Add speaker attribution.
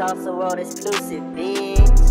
Speaker 1: also world exclusive, bitch.